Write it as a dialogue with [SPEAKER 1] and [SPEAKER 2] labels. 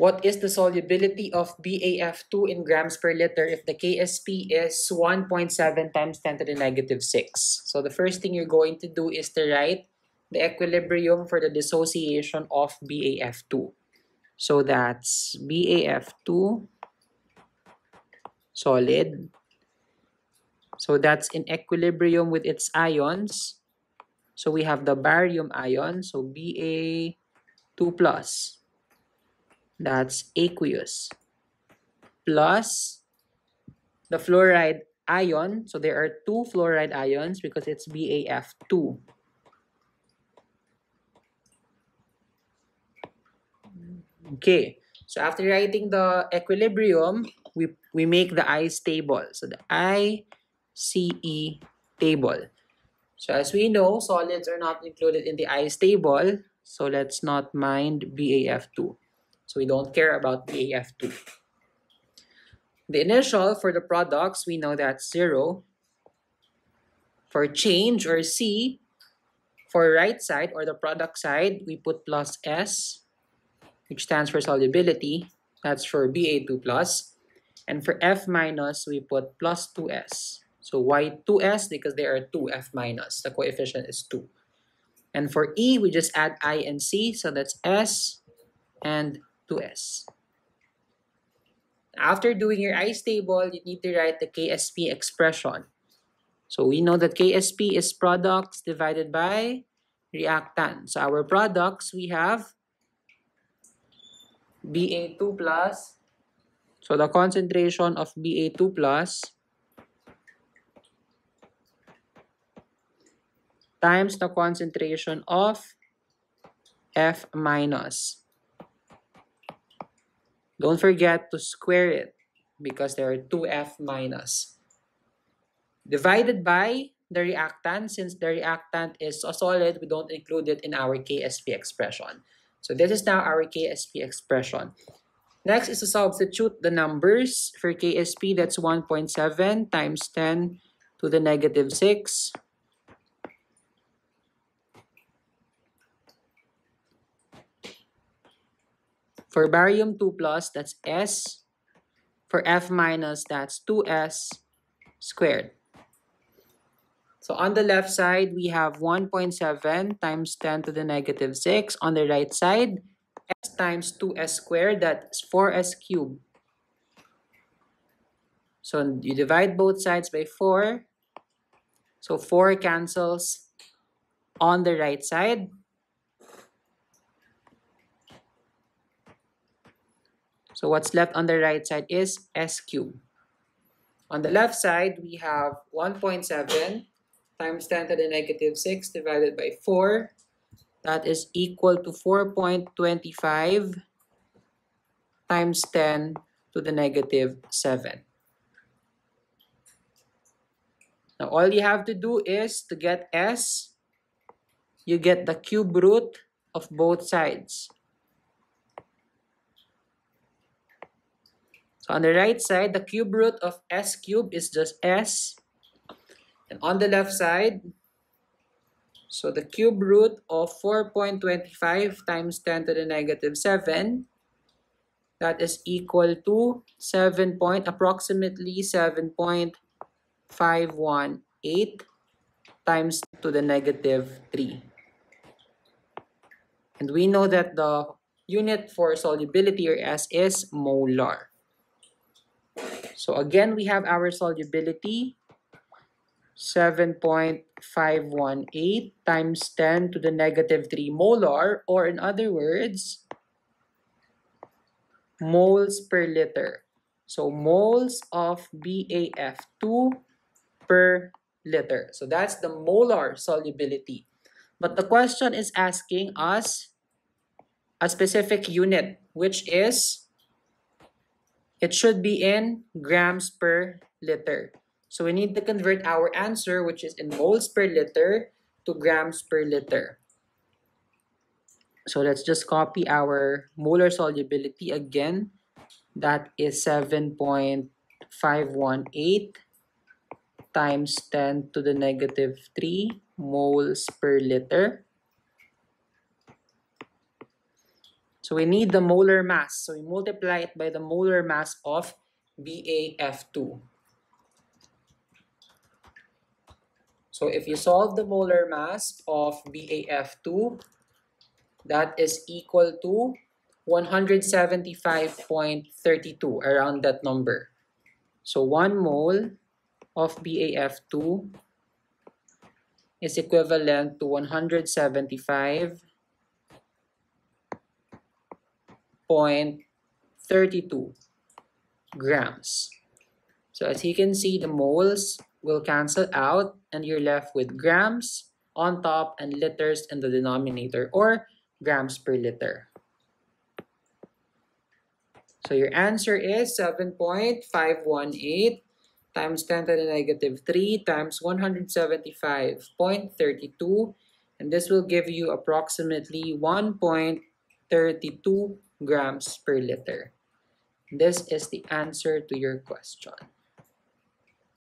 [SPEAKER 1] What is the solubility of BAF2 in grams per liter if the KSP is 1.7 times 10 to the negative 6? So the first thing you're going to do is to write the equilibrium for the dissociation of BAF2. So that's BAF2 solid. So that's in equilibrium with its ions. So we have the barium ion, so Ba2 plus. That's aqueous. Plus the fluoride ion. So there are two fluoride ions because it's BAF2. Okay, so after writing the equilibrium, we, we make the ICE table. So the ICE table. So as we know, solids are not included in the ICE table. So let's not mind BAF2. So we don't care about BAF2. The initial for the products, we know that's 0. For change or C, for right side or the product side, we put plus S which stands for solubility. That's for Ba2+. plus. plus, And for F minus, we put plus 2S. So why 2S? Because there are 2 F minus. The coefficient is 2. And for E, we just add I and C. So that's S and 2S. After doing your ICE table, you need to write the KSP expression. So we know that KSP is products divided by reactants. So our products, we have Ba2 plus. So the concentration of Ba2 plus times the concentration of F minus. Don't forget to square it because there are two F minus. Divided by the reactant, since the reactant is a solid, we don't include it in our KSP expression. So this is now our KSP expression. Next is to substitute the numbers for KSP. That's 1.7 times 10 to the negative 6. For barium 2 plus, that's S. For F minus, that's 2S squared. So on the left side, we have 1.7 times 10 to the negative 6. On the right side, s times 2s squared, that's 4s cubed. So you divide both sides by 4. So 4 cancels on the right side. So what's left on the right side is s cubed. On the left side, we have 1.7 times 10 to the negative 6 divided by 4. That is equal to 4.25 times 10 to the negative 7. Now, all you have to do is to get S, you get the cube root of both sides. So on the right side, the cube root of S cube is just S and on the left side, so the cube root of 4.25 times 10 to the negative 7, that is equal to 7 point, approximately 7.518 times to the negative 3. And we know that the unit for solubility or S is molar. So again, we have our solubility 7.518 times 10 to the negative 3 molar, or in other words, moles per liter. So moles of BAF2 per liter. So that's the molar solubility. But the question is asking us a specific unit, which is, it should be in grams per liter. So we need to convert our answer, which is in moles per liter, to grams per liter. So let's just copy our molar solubility again. That is 7.518 times 10 to the negative 3 moles per liter. So we need the molar mass. So we multiply it by the molar mass of BAF2. So if you solve the molar mass of BAF2, that is equal to 175.32, around that number. So 1 mole of BAF2 is equivalent to 175 0.32 grams. So as you can see, the moles will cancel out and you're left with grams on top and liters in the denominator or grams per liter. So your answer is 7.518 times 10 to the negative 3 times 175.32 and this will give you approximately 1.32 grams per liter. This is the answer to your question.